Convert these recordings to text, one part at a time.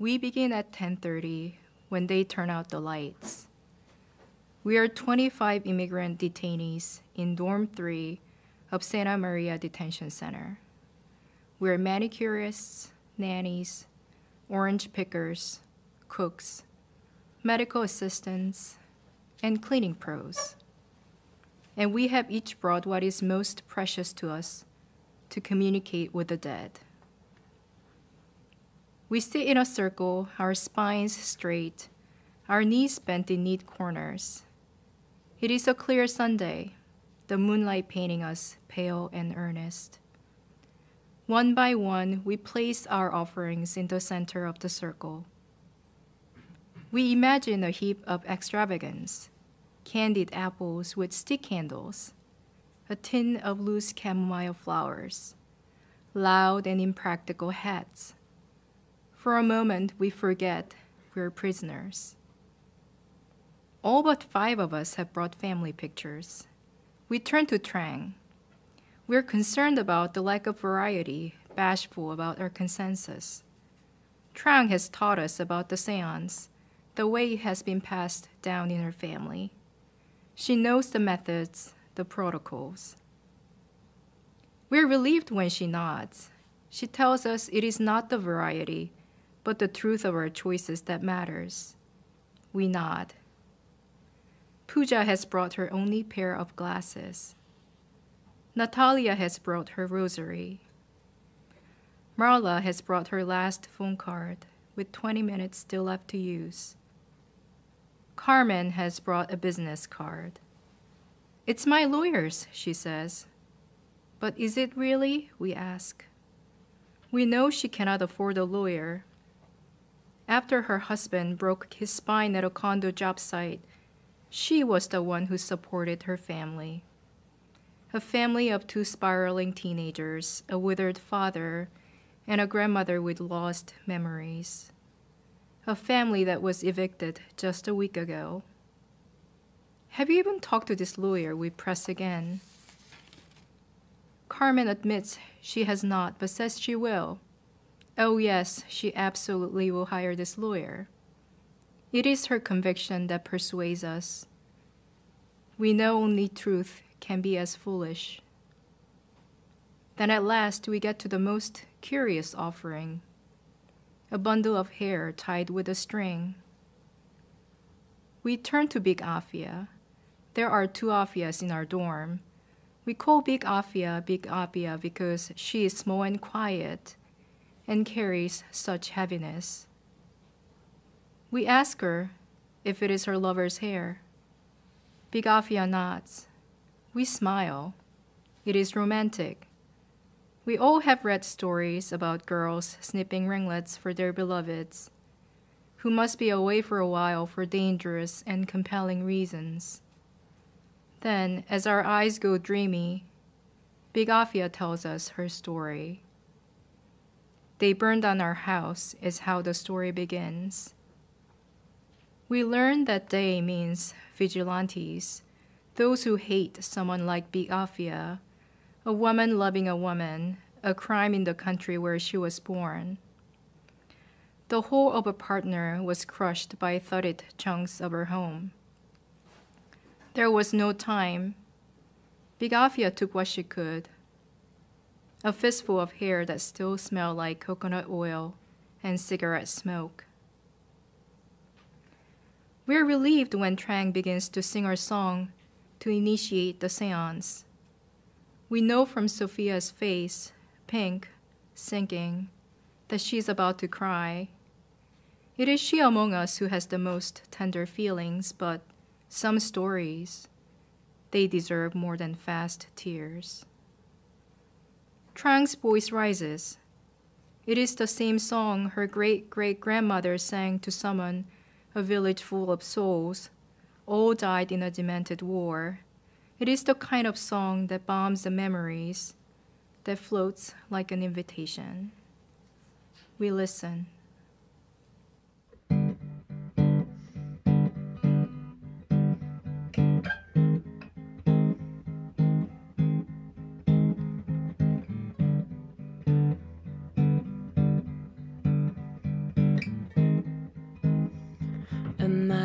We begin at 10:30 when they turn out the lights. We are 25 immigrant detainees in dorm 3 of Santa Maria Detention Center. We're manicurists, nannies, orange pickers, cooks, medical assistants, and cleaning pros. And we have each brought what is most precious to us to communicate with the dead. We sit in a circle, our spines straight, our knees bent in neat corners. It is a clear Sunday, the moonlight painting us pale and earnest. One by one, we place our offerings in the center of the circle. We imagine a heap of extravagance candied apples with stick handles, a tin of loose chamomile flowers, loud and impractical hats. For a moment, we forget we're prisoners. All but five of us have brought family pictures. We turn to Trang. We're concerned about the lack of variety, bashful about our consensus. Trang has taught us about the seance, the way it has been passed down in her family. She knows the methods, the protocols. We're relieved when she nods. She tells us it is not the variety, but the truth of our choices that matters. We nod. Pooja has brought her only pair of glasses. Natalia has brought her rosary. Marla has brought her last phone card with 20 minutes still left to use. Carmen has brought a business card. It's my lawyer's, she says. But is it really? We ask. We know she cannot afford a lawyer. After her husband broke his spine at a condo job site, she was the one who supported her family. A family of two spiraling teenagers, a withered father, and a grandmother with lost memories a family that was evicted just a week ago. Have you even talked to this lawyer? We press again. Carmen admits she has not, but says she will. Oh, yes, she absolutely will hire this lawyer. It is her conviction that persuades us. We know only truth can be as foolish. Then at last we get to the most curious offering a bundle of hair tied with a string. We turn to Big Afia. There are two Afias in our dorm. We call Big Afia Big Afia because she is small and quiet and carries such heaviness. We ask her if it is her lover's hair. Big Afia nods. We smile. It is romantic. We all have read stories about girls snipping ringlets for their beloveds, who must be away for a while for dangerous and compelling reasons. Then, as our eyes go dreamy, Big Afia tells us her story. They burned down our house, is how the story begins. We learn that they means vigilantes, those who hate someone like Big Afia a woman loving a woman, a crime in the country where she was born. The whole of her partner was crushed by thudded chunks of her home. There was no time. Big Afia took what she could. A fistful of hair that still smelled like coconut oil and cigarette smoke. We're relieved when Trang begins to sing her song to initiate the seance. We know from Sophia's face, pink, sinking, that she's about to cry. It is she among us who has the most tender feelings, but some stories, they deserve more than fast tears. Trang's voice rises. It is the same song her great great grandmother sang to summon a village full of souls, all died in a demented war it is the kind of song that bombs the memories, that floats like an invitation. We listen.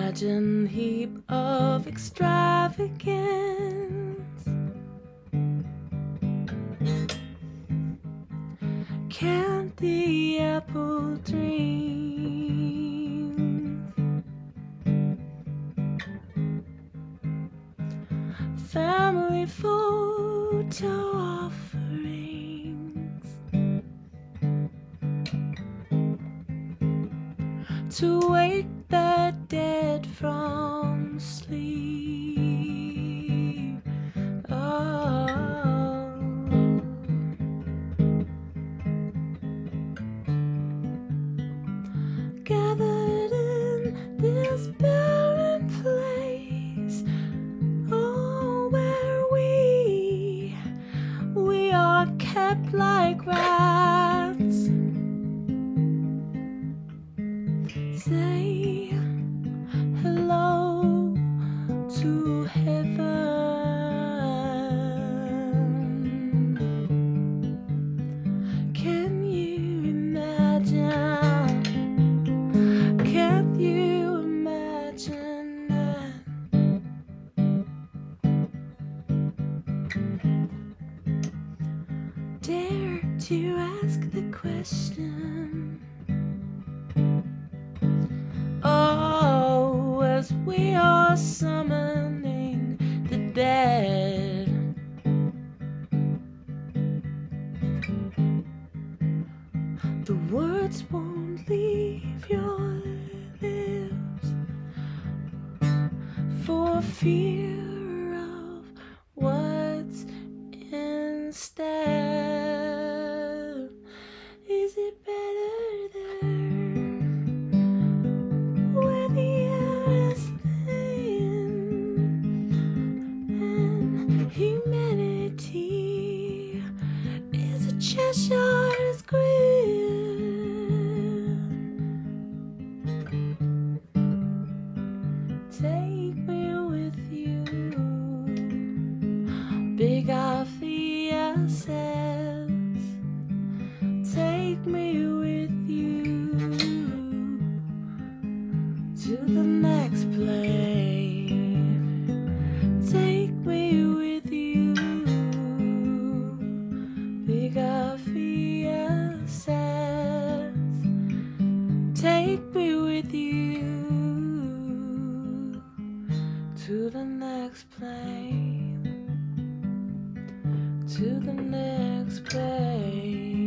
Imagine heap of extravagance. Can't the apple dream? Family photo offerings to wake the dead from sleep. Oh. Gathered in this barren place, oh, where we we are kept like rats. To heaven. Can you imagine? Can you imagine that? Dare to ask the question. Oh, as we are summoning the. The words won't leave your lips for fear of what's instead. Big Althea to the next plane.